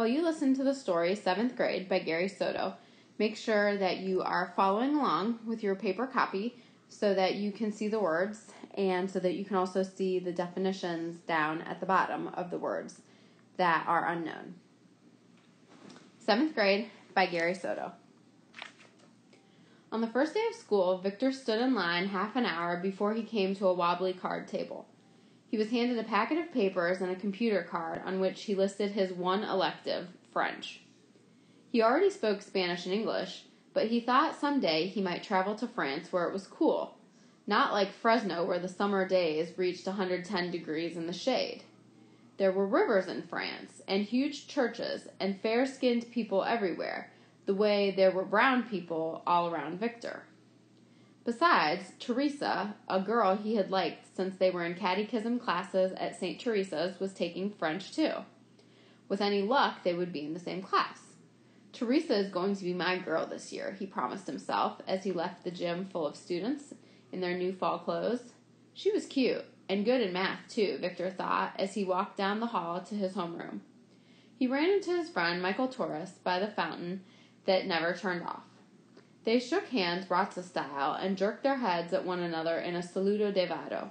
While you listen to the story Seventh Grade by Gary Soto, make sure that you are following along with your paper copy so that you can see the words and so that you can also see the definitions down at the bottom of the words that are unknown. Seventh Grade by Gary Soto. On the first day of school, Victor stood in line half an hour before he came to a wobbly card table. He was handed a packet of papers and a computer card on which he listed his one elective, French. He already spoke Spanish and English, but he thought someday he might travel to France where it was cool, not like Fresno where the summer days reached 110 degrees in the shade. There were rivers in France, and huge churches, and fair skinned people everywhere, the way there were brown people all around Victor. Besides, Teresa, a girl he had liked since they were in catechism classes at St. Teresa's, was taking French too. With any luck, they would be in the same class. Teresa is going to be my girl this year, he promised himself as he left the gym full of students in their new fall clothes. She was cute, and good in math too, Victor thought as he walked down the hall to his homeroom. He ran into his friend Michael Torres by the fountain that never turned off. They shook hands raza style and jerked their heads at one another in a saludo de vato.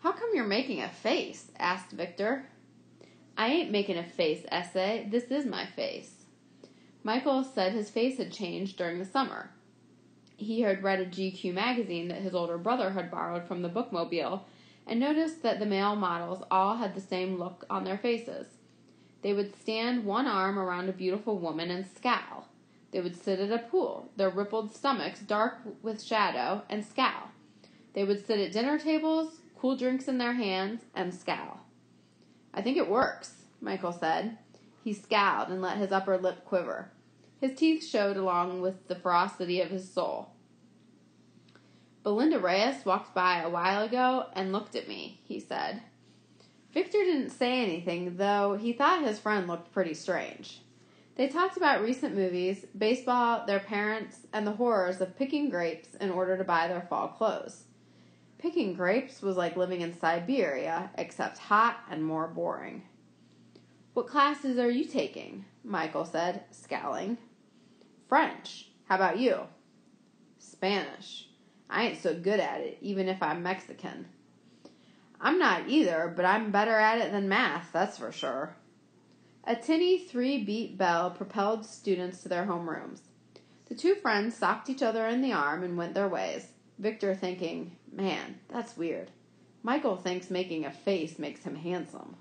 How come you're making a face? asked Victor. I ain't making a face, ese. This is my face. Michael said his face had changed during the summer. He had read a GQ magazine that his older brother had borrowed from the bookmobile and noticed that the male models all had the same look on their faces. They would stand one arm around a beautiful woman and scowl. They would sit at a pool, their rippled stomachs dark with shadow, and scowl. They would sit at dinner tables, cool drinks in their hands, and scowl. I think it works, Michael said. He scowled and let his upper lip quiver. His teeth showed along with the ferocity of his soul. Belinda Reyes walked by a while ago and looked at me, he said. Victor didn't say anything, though he thought his friend looked pretty strange. They talked about recent movies, baseball, their parents, and the horrors of picking grapes in order to buy their fall clothes. Picking grapes was like living in Siberia, except hot and more boring. What classes are you taking? Michael said, scowling. French. How about you? Spanish. I ain't so good at it, even if I'm Mexican. I'm not either, but I'm better at it than math, that's for sure. A tinny three beat bell propelled students to their homerooms. The two friends socked each other in the arm and went their ways, Victor thinking, Man, that's weird. Michael thinks making a face makes him handsome.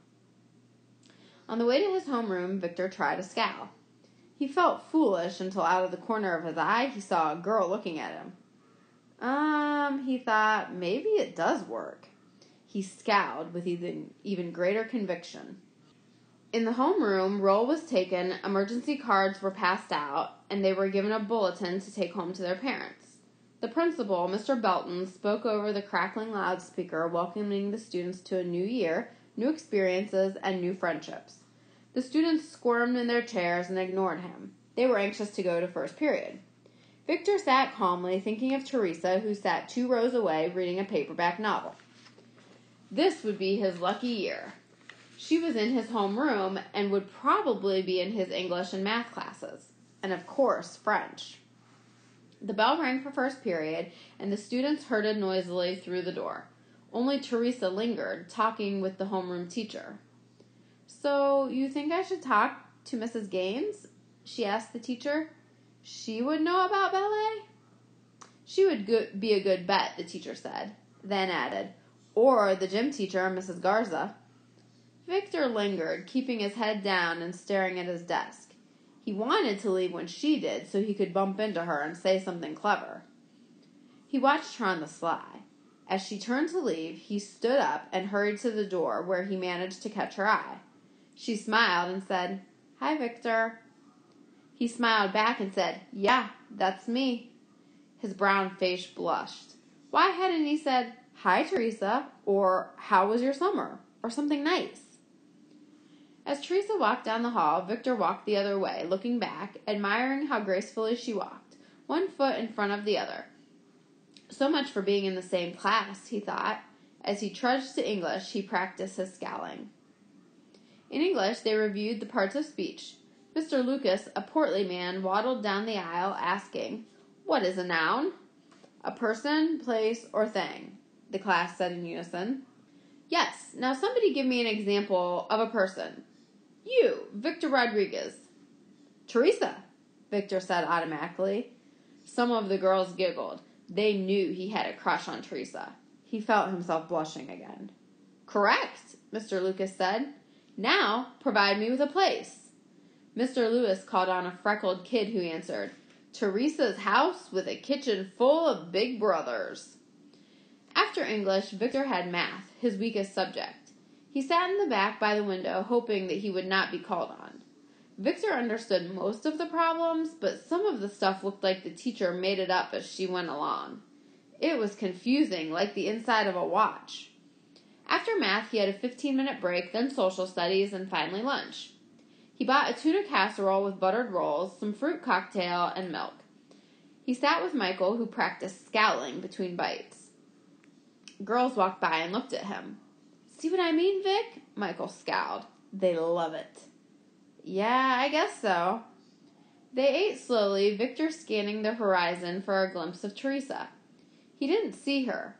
On the way to his homeroom, Victor tried a scowl. He felt foolish until out of the corner of his eye he saw a girl looking at him. Um, he thought, maybe it does work. He scowled with even, even greater conviction. In the homeroom, roll was taken, emergency cards were passed out, and they were given a bulletin to take home to their parents. The principal, Mr. Belton, spoke over the crackling loudspeaker, welcoming the students to a new year, new experiences, and new friendships. The students squirmed in their chairs and ignored him. They were anxious to go to first period. Victor sat calmly, thinking of Teresa, who sat two rows away reading a paperback novel. This would be his lucky year. She was in his homeroom and would probably be in his English and math classes, and of course, French. The bell rang for first period, and the students herded noisily through the door. Only Teresa lingered, talking with the homeroom teacher. So, you think I should talk to Mrs. Gaines? she asked the teacher. She would know about ballet? She would go- be a good bet, the teacher said, then added, or the gym teacher, Mrs. Garza. Victor lingered, keeping his head down and staring at his desk. He wanted to leave when she did so he could bump into her and say something clever. He watched her on the sly. As she turned to leave, he stood up and hurried to the door where he managed to catch her eye. She smiled and said, Hi, Victor. He smiled back and said, Yeah, that's me. His brown face blushed. Why hadn't he said, Hi, Teresa, or How was your summer, or something nice? As Teresa walked down the hall, Victor walked the other way, looking back, admiring how gracefully she walked, one foot in front of the other. So much for being in the same class, he thought. As he trudged to English, he practiced his scowling. In English, they reviewed the parts of speech. Mr. Lucas, a portly man, waddled down the aisle asking, What is a noun? A person, place, or thing, the class said in unison. Yes, now somebody give me an example of a person. You, Victor Rodriguez. Teresa, Victor said automatically. Some of the girls giggled. They knew he had a crush on Teresa. He felt himself blushing again. Correct, Mr. Lucas said. Now, provide me with a place. Mr. Lewis called on a freckled kid who answered, Teresa's house with a kitchen full of big brothers. After English, Victor had math, his weakest subject. He sat in the back by the window, hoping that he would not be called on. Victor understood most of the problems, but some of the stuff looked like the teacher made it up as she went along. It was confusing, like the inside of a watch. After math, he had a 15 minute break, then social studies, and finally lunch. He bought a tuna casserole with buttered rolls, some fruit cocktail, and milk. He sat with Michael, who practiced scowling between bites. Girls walked by and looked at him. See what I mean, Vic? Michael scowled. They love it. Yeah, I guess so. They ate slowly, Victor scanning the horizon for a glimpse of Teresa. He didn't see her.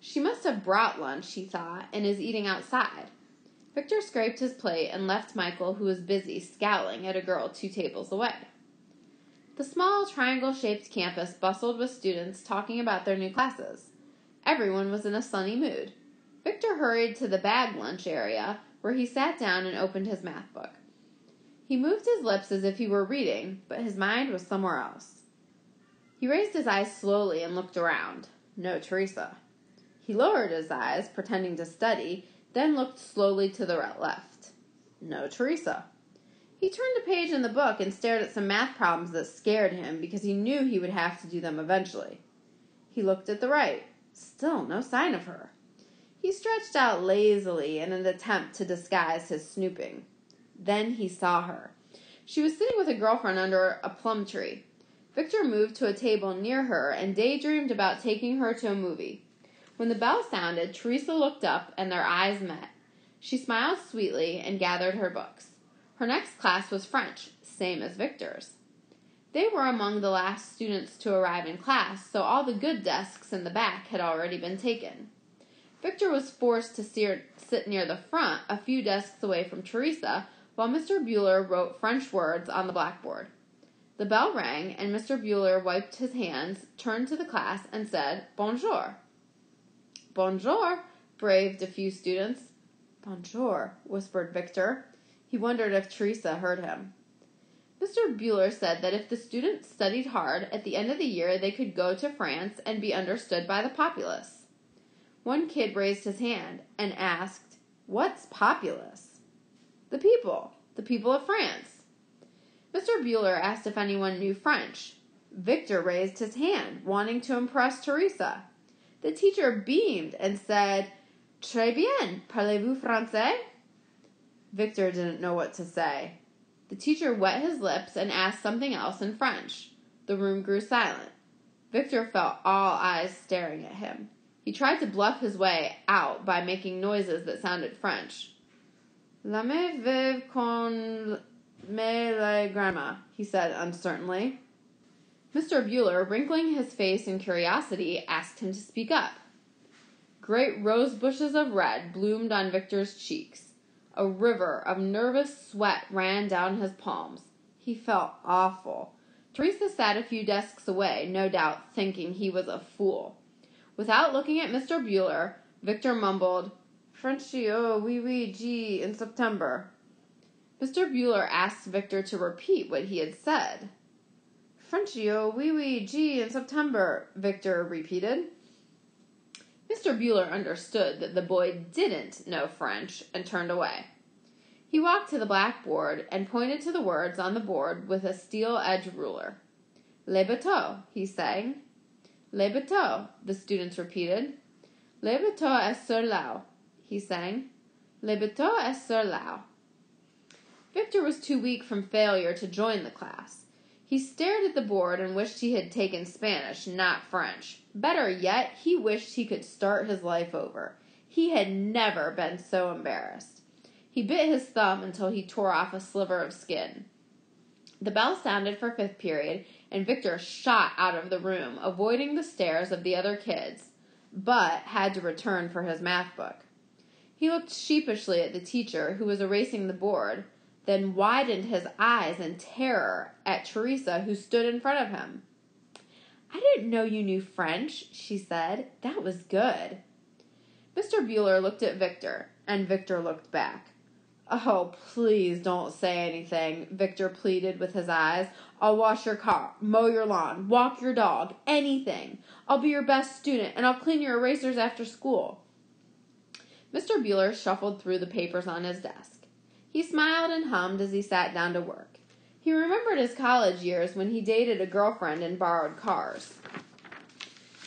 She must have brought lunch, he thought, and is eating outside. Victor scraped his plate and left Michael, who was busy scowling at a girl two tables away. The small triangle shaped campus bustled with students talking about their new classes. Everyone was in a sunny mood. Victor hurried to the bag lunch area, where he sat down and opened his math book. He moved his lips as if he were reading, but his mind was somewhere else. He raised his eyes slowly and looked around. No Teresa. He lowered his eyes, pretending to study, then looked slowly to the left. No Teresa. He turned a page in the book and stared at some math problems that scared him because he knew he would have to do them eventually. He looked at the right. Still no sign of her. He stretched out lazily in an attempt to disguise his snooping. Then he saw her. She was sitting with a girlfriend under a plum tree. Victor moved to a table near her and daydreamed about taking her to a movie. When the bell sounded, Teresa looked up and their eyes met. She smiled sweetly and gathered her books. Her next class was French, same as Victor's. They were among the last students to arrive in class, so all the good desks in the back had already been taken. Victor was forced to sit near the front, a few desks away from Teresa, while Mr. Bueller wrote French words on the blackboard. The bell rang, and Mr. Bueller wiped his hands, turned to the class, and said, Bonjour. Bonjour, braved a few students. Bonjour, whispered Victor. He wondered if Teresa heard him. Mr. Bueller said that if the students studied hard, at the end of the year they could go to France and be understood by the populace. One kid raised his hand and asked, What's populace? The people. The people of France. Mr. Bueller asked if anyone knew French. Victor raised his hand, wanting to impress Teresa. The teacher beamed and said, Très bien. Parlez-vous français? Victor didn't know what to say. The teacher wet his lips and asked something else in French. The room grew silent. Victor felt all eyes staring at him. He tried to bluff his way out by making noises that sounded French. L'ami vive con me la grandma, he said uncertainly. Mr. Bueller, wrinkling his face in curiosity, asked him to speak up. Great rose bushes of red bloomed on Victor's cheeks. A river of nervous sweat ran down his palms. He felt awful. Teresa sat a few desks away, no doubt thinking he was a fool. Without looking at Mr. Bueller, Victor mumbled, Frenchy, oh, oui, oui, gee, in September. Mr. Bueller asked Victor to repeat what he had said. Frenchy, oh, oui, oui, gee, in September, Victor repeated. Mr. Bueller understood that the boy didn't know French and turned away. He walked to the blackboard and pointed to the words on the board with a steel edged ruler. Les bateaux, he sang. Les bateaux, the students repeated. Les bateaux est sur l'eau he sang. Le bateau est sur l'eau. Victor was too weak from failure to join the class. He stared at the board and wished he had taken Spanish, not French. Better yet, he wished he could start his life over. He had never been so embarrassed. He bit his thumb until he tore off a sliver of skin. The bell sounded for fifth period, and Victor shot out of the room, avoiding the stares of the other kids, but had to return for his math book. He looked sheepishly at the teacher, who was erasing the board, then widened his eyes in terror at Teresa, who stood in front of him. I didn't know you knew French, she said. That was good. Mr. Bueller looked at Victor, and Victor looked back. Oh, please don't say anything, Victor pleaded with his eyes. I'll wash your car, mow your lawn, walk your dog, anything. I'll be your best student, and I'll clean your erasers after school. Mr. Bueller shuffled through the papers on his desk. He smiled and hummed as he sat down to work. He remembered his college years when he dated a girlfriend and borrowed cars.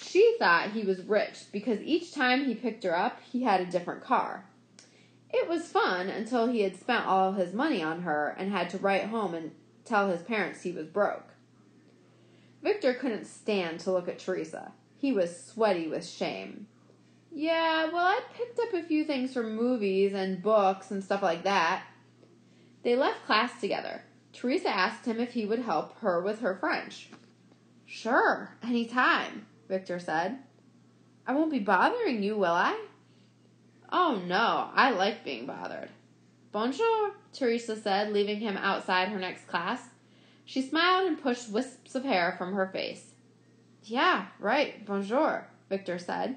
She thought he was rich because each time he picked her up, he had a different car. It was fun until he had spent all his money on her and had to write home and tell his parents he was broke. Victor couldn't stand to look at Teresa. He was sweaty with shame. Yeah, well, I picked up a few things from movies and books and stuff like that. They left class together. Teresa asked him if he would help her with her French. Sure, any time, Victor said. I won't be bothering you, will I? Oh no, I like being bothered. Bonjour, Teresa said, leaving him outside her next class. She smiled and pushed wisps of hair from her face. Yeah, right, bonjour, Victor said.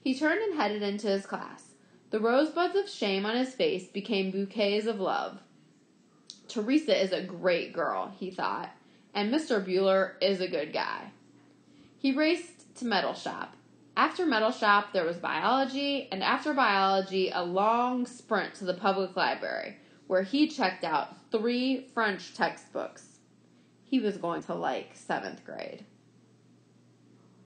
He turned and headed into his class. The rosebuds of shame on his face became bouquets of love. Teresa is a great girl, he thought, and Mr. Bueller is a good guy. He raced to Metal Shop. After Metal Shop, there was biology, and after biology, a long sprint to the public library, where he checked out three French textbooks. He was going to like seventh grade.